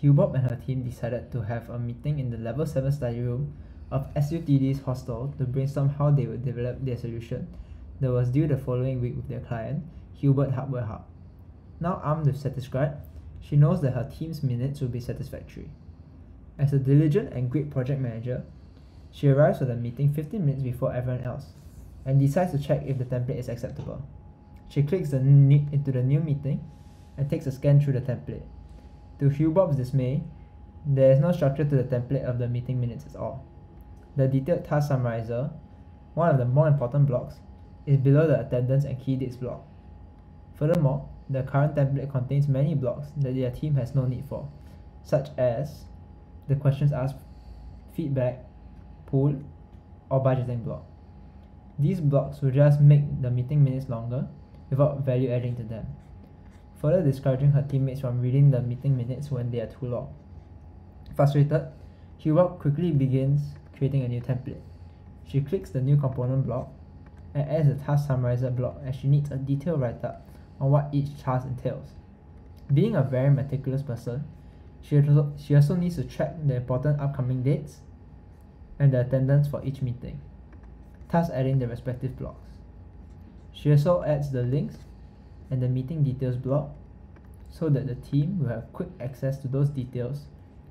Hugh-Bopp and her team decided to have a meeting in the level 7 study room of SUTD's hostel to brainstorm how they would develop their solution that was due the following week with their client, Hubert Hardware Hub. Now armed with Satiscribe, she knows that her team's minutes will be satisfactory. As a diligent and great project manager, she arrives for the meeting 15 minutes before everyone else and decides to check if the template is acceptable. She clicks the into the new meeting and takes a scan through the template. To Hugh-Bopp's dismay, there is no structure to the template of the meeting minutes at all. The detailed task summarizer, one of the more important blocks, is below the attendance and key dates block. Furthermore, the current template contains many blocks that their team has no need for, such as the questions asked, feedback, pool, or budgeting block. These blocks will just make the meeting minutes longer without value adding to them, further discouraging her teammates from reading the meeting minutes when they are too long. Frustrated, Hugh-Bopp quickly begins creating a new template. She clicks the new component block and adds a task summarizer block as she needs a detailed write-up on what each task entails. Being a very meticulous person, she she also needs to track the important upcoming dates and the attendance for each meeting, thus adding the respective blocks. She also adds the links and the meeting details block so that the team will have quick access to those details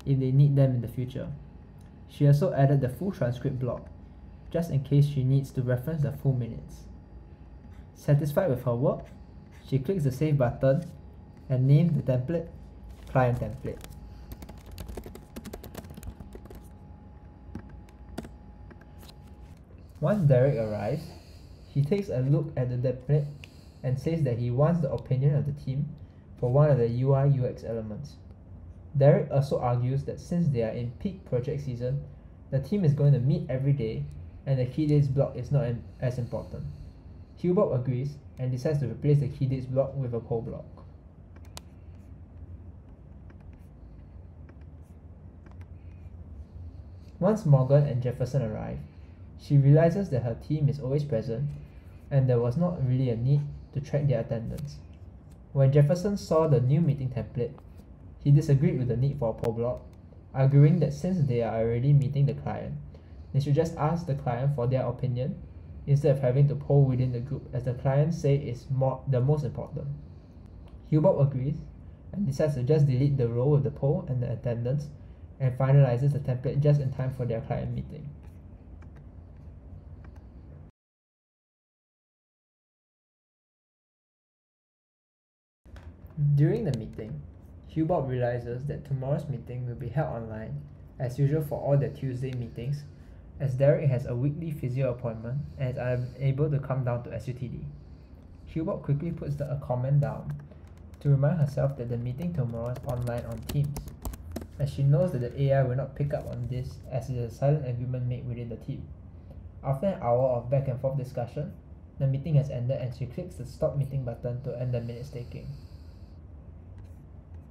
if they need them in the future. She also added the full transcript block just in case she needs to reference the full minutes. Satisfied with her work, she clicks the save button and names the template client template. Once Derek arrives, he takes a look at the template and says that he wants the opinion of the team for one of the UI UX elements. Derek also argues that since they are in peak project season, the team is going to meet every day and the key dates block is not as important. Hugh-Bopp agrees and decides to replace the key dates block with a poll block. Once Morgan and Jefferson arrive, she realizes that her team is always present and there was not really a need to track their attendance. When Jefferson saw the new meeting template, he disagreed with the need for a poll block, arguing that since they are already meeting the client, they should just ask the client for their opinion instead of having to poll within the group as the clients say is more the most important. Hugh-Bopp agrees and decides to just delete the role with the poll and the attendance and finalizes the template just in time for their client meeting. During the meeting, Hugh-Bopp realizes that tomorrow's meeting will be held online, as usual for all their Tuesday meetings, as Derek has a weekly physio appointment and is unable to come down to SUTD. Hugh-Bopp quickly puts the, a comment down to remind herself that the meeting tomorrow is online on Teams, as she knows that the AI will not pick up on this as it is a silent agreement made within the team. After an hour of back and forth discussion, the meeting has ended and she clicks the stop meeting button to end the minutes taking.